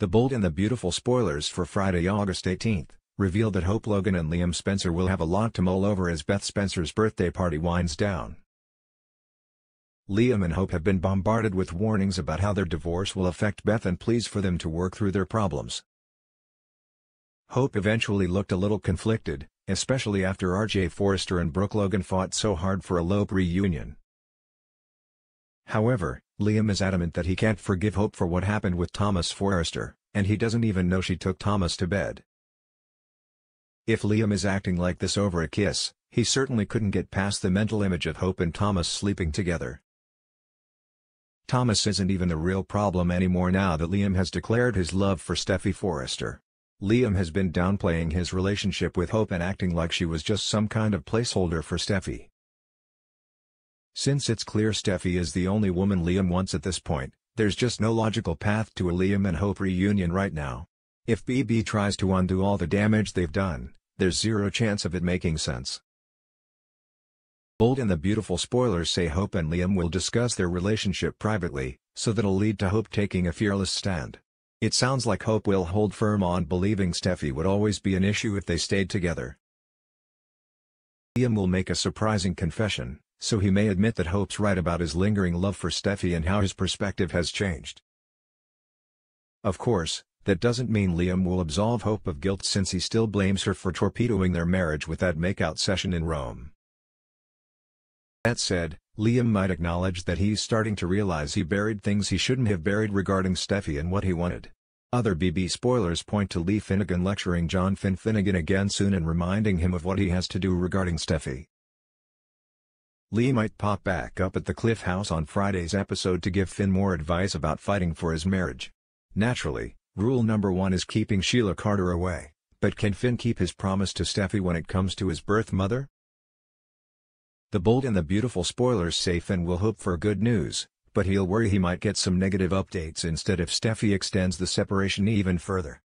The Bold and the Beautiful spoilers for Friday, August 18th, revealed that Hope Logan and Liam Spencer will have a lot to mull over as Beth Spencer's birthday party winds down. Liam and Hope have been bombarded with warnings about how their divorce will affect Beth and pleas for them to work through their problems. Hope eventually looked a little conflicted, especially after RJ Forrester and Brooke Logan fought so hard for a Lope reunion. However, Liam is adamant that he can't forgive Hope for what happened with Thomas Forrester, and he doesn't even know she took Thomas to bed. If Liam is acting like this over a kiss, he certainly couldn't get past the mental image of Hope and Thomas sleeping together. Thomas isn't even the real problem anymore now that Liam has declared his love for Steffy Forrester. Liam has been downplaying his relationship with Hope and acting like she was just some kind of placeholder for Steffy. Since it's clear Steffy is the only woman Liam wants at this point, there's just no logical path to a Liam and Hope reunion right now. If BB tries to undo all the damage they've done, there's zero chance of it making sense. Bold and the beautiful spoilers say Hope and Liam will discuss their relationship privately, so that'll lead to Hope taking a fearless stand. It sounds like Hope will hold firm on believing Steffy would always be an issue if they stayed together. Liam will make a surprising confession, so he may admit that Hope's right about his lingering love for Steffy and how his perspective has changed. Of course, that doesn't mean Liam will absolve Hope of guilt since he still blames her for torpedoing their marriage with that makeout session in Rome. That said, Liam might acknowledge that he's starting to realize he buried things he shouldn't have buried regarding Steffy and what he wanted. Other BB spoilers point to Lee Finnegan lecturing John Finn Finnegan again soon and reminding him of what he has to do regarding Steffy. Lee might pop back up at the Cliff House on Friday's episode to give Finn more advice about fighting for his marriage. Naturally, rule number one is keeping Sheila Carter away, but can Finn keep his promise to Steffy when it comes to his birth mother? The bold and the beautiful spoilers say Finn will hope for good news, but he'll worry he might get some negative updates instead if Steffy extends the separation even further.